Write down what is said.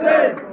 Erwürgen!